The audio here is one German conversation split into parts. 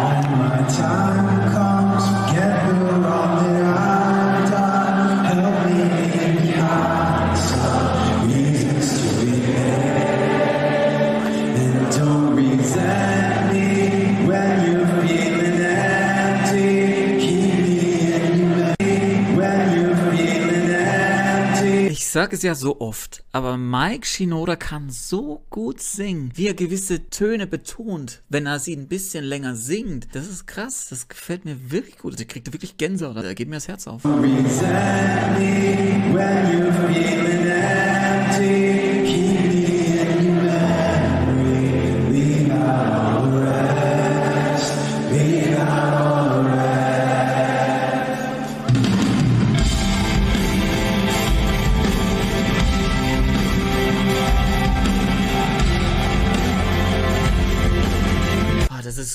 When my time comes, get Ich sage es ja so oft, aber Mike Shinoda kann so gut singen, wie er gewisse Töne betont, wenn er sie ein bisschen länger singt. Das ist krass, das gefällt mir wirklich gut. Der kriegt wirklich Gänsehaut, da geht mir das Herz auf. ist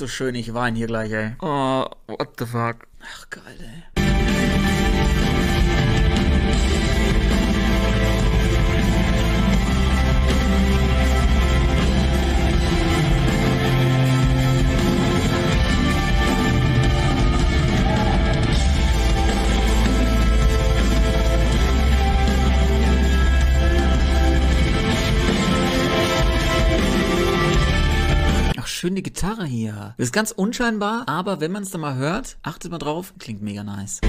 so schön, ich weine hier gleich, ey. Oh, what the fuck. Ach, geil, ey. Die Gitarre hier. Das ist ganz unscheinbar, aber wenn man es dann mal hört, achtet mal drauf, klingt mega nice.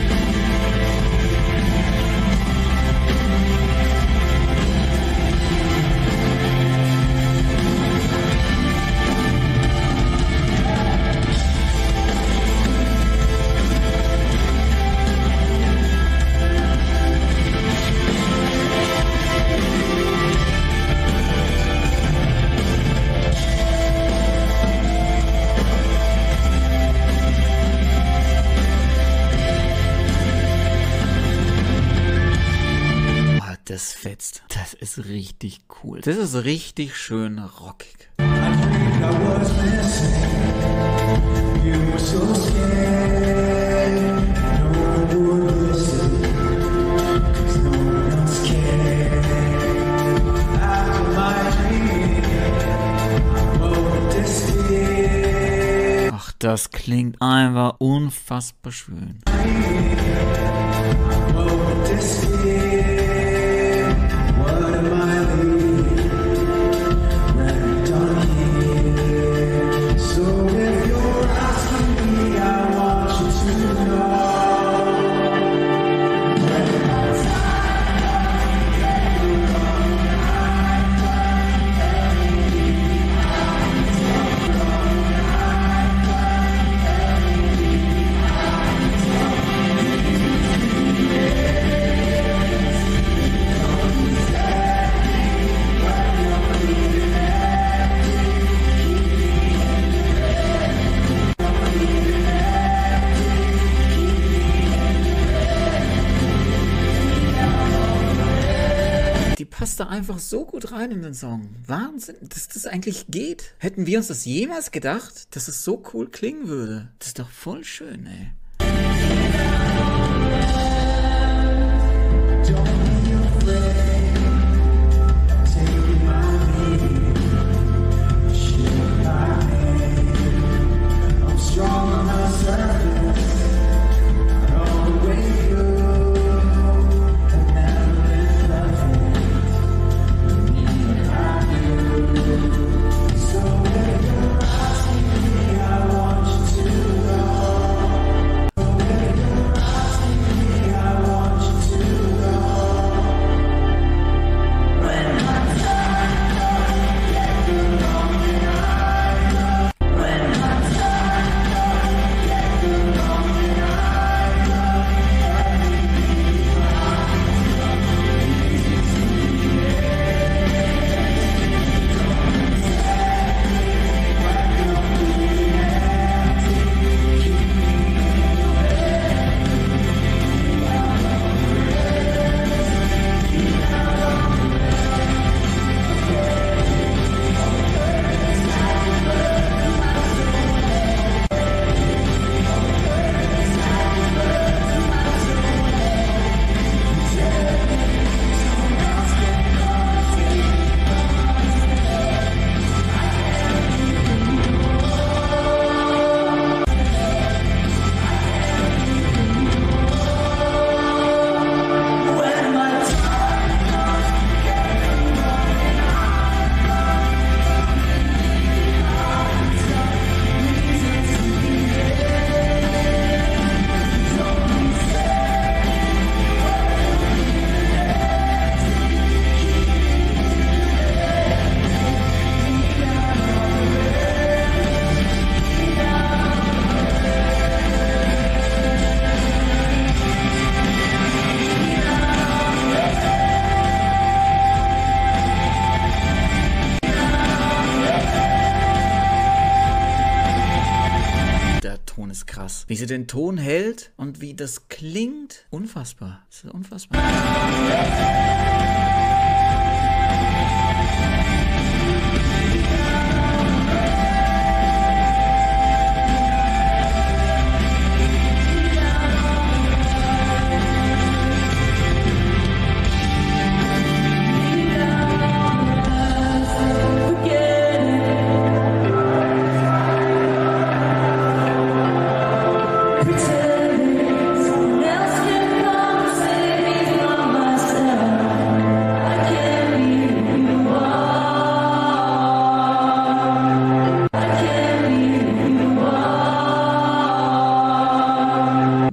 Das fetzt. Das ist richtig cool. Das ist richtig schön rockig. Ach, das klingt einfach unfassbar schön. Passt da einfach so gut rein in den Song. Wahnsinn, dass das eigentlich geht. Hätten wir uns das jemals gedacht, dass es so cool klingen würde? Das ist doch voll schön, ey. Krass. Wie sie den Ton hält und wie das klingt. Unfassbar. Das ist unfassbar.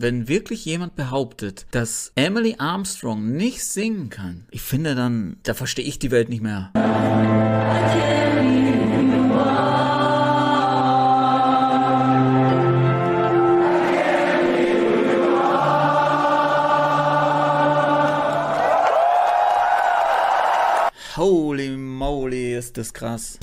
Wenn wirklich jemand behauptet, dass Emily Armstrong nicht singen kann, ich finde dann, da verstehe ich die Welt nicht mehr. Holy moly, ist das krass.